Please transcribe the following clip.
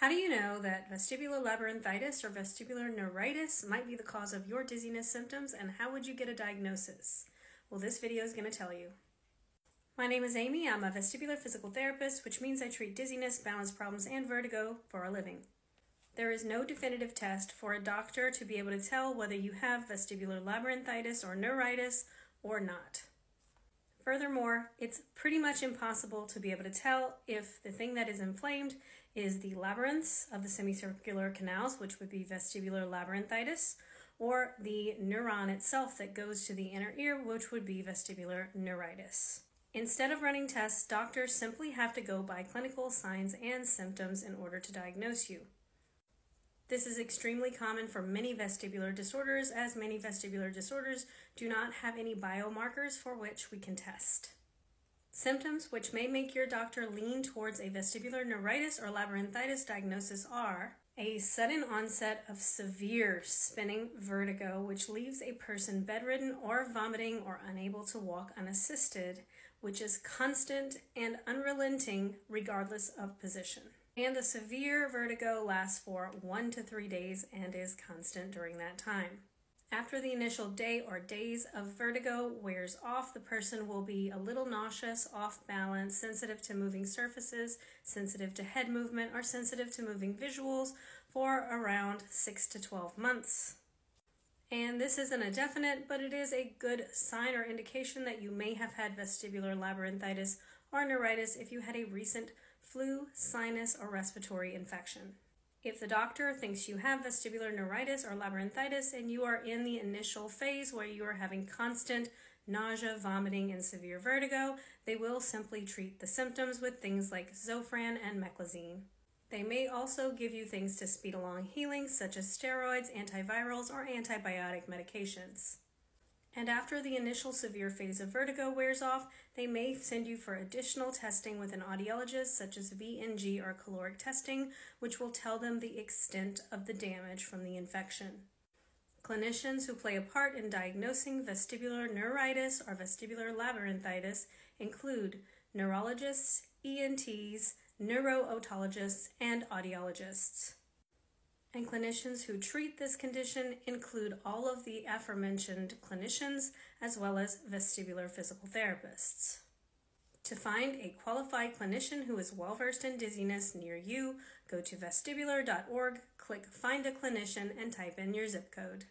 How do you know that vestibular labyrinthitis or vestibular neuritis might be the cause of your dizziness symptoms and how would you get a diagnosis? Well, this video is going to tell you. My name is Amy. I'm a vestibular physical therapist, which means I treat dizziness, balance problems, and vertigo for a living. There is no definitive test for a doctor to be able to tell whether you have vestibular labyrinthitis or neuritis or not. Furthermore, it's pretty much impossible to be able to tell if the thing that is inflamed is the labyrinths of the semicircular canals, which would be vestibular labyrinthitis, or the neuron itself that goes to the inner ear, which would be vestibular neuritis. Instead of running tests, doctors simply have to go by clinical signs and symptoms in order to diagnose you. This is extremely common for many vestibular disorders, as many vestibular disorders do not have any biomarkers for which we can test. Symptoms which may make your doctor lean towards a vestibular neuritis or labyrinthitis diagnosis are a sudden onset of severe spinning vertigo, which leaves a person bedridden or vomiting or unable to walk unassisted, which is constant and unrelenting regardless of position and the severe vertigo lasts for one to three days and is constant during that time. After the initial day or days of vertigo wears off, the person will be a little nauseous, off balance, sensitive to moving surfaces, sensitive to head movement, or sensitive to moving visuals for around 6 to 12 months. And this isn't a definite, but it is a good sign or indication that you may have had vestibular labyrinthitis or neuritis if you had a recent flu, sinus, or respiratory infection. If the doctor thinks you have vestibular neuritis or labyrinthitis and you are in the initial phase where you are having constant nausea, vomiting, and severe vertigo, they will simply treat the symptoms with things like Zofran and Meclizine. They may also give you things to speed along healing, such as steroids, antivirals, or antibiotic medications. And after the initial severe phase of vertigo wears off, they may send you for additional testing with an audiologist, such as VNG or caloric testing, which will tell them the extent of the damage from the infection. Clinicians who play a part in diagnosing vestibular neuritis or vestibular labyrinthitis include neurologists, ENTs, neuro-otologists, and audiologists. And clinicians who treat this condition include all of the aforementioned clinicians as well as vestibular physical therapists. To find a qualified clinician who is well versed in dizziness near you, go to vestibular.org, click Find a Clinician, and type in your zip code.